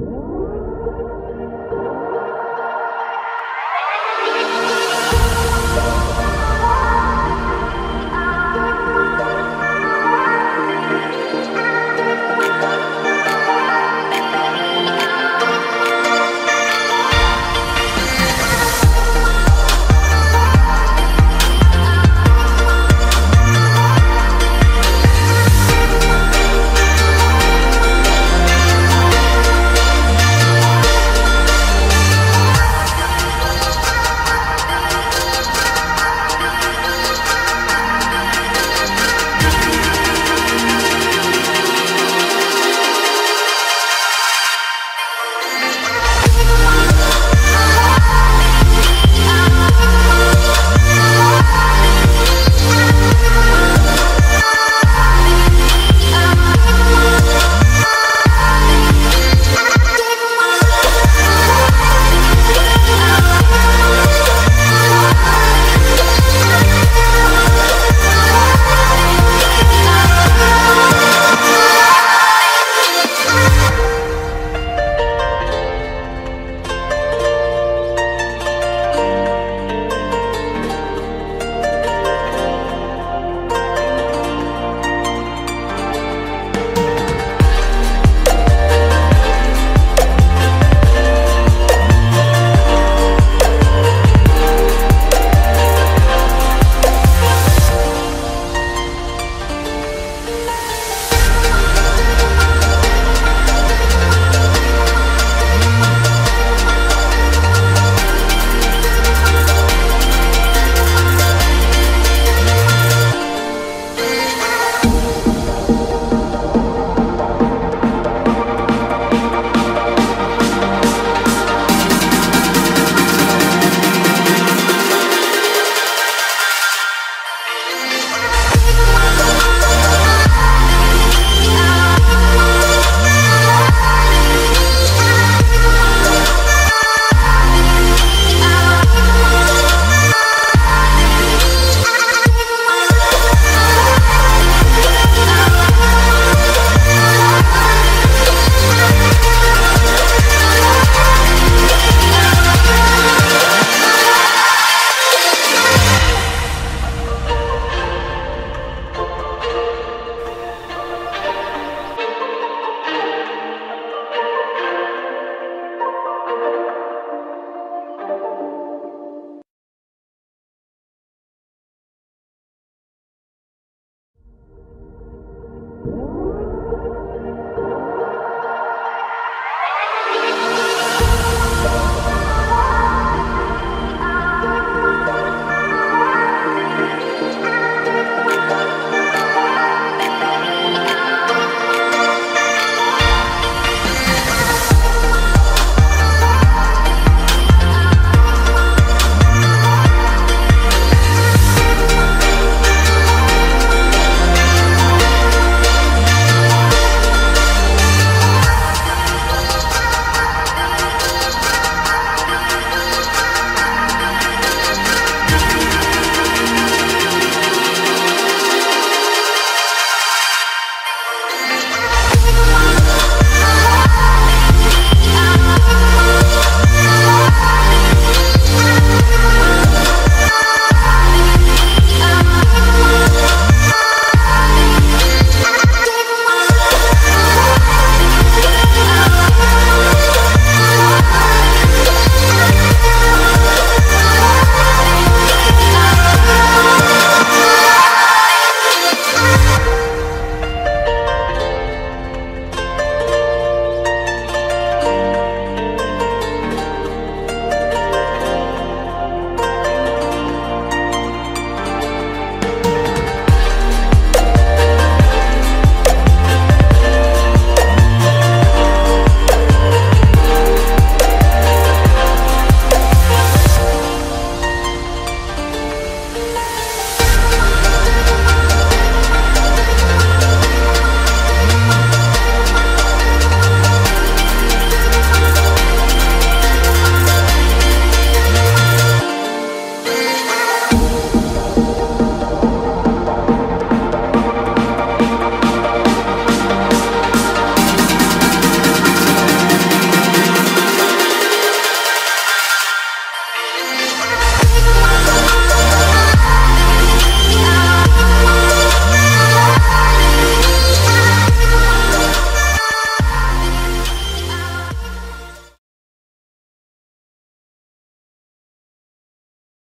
Música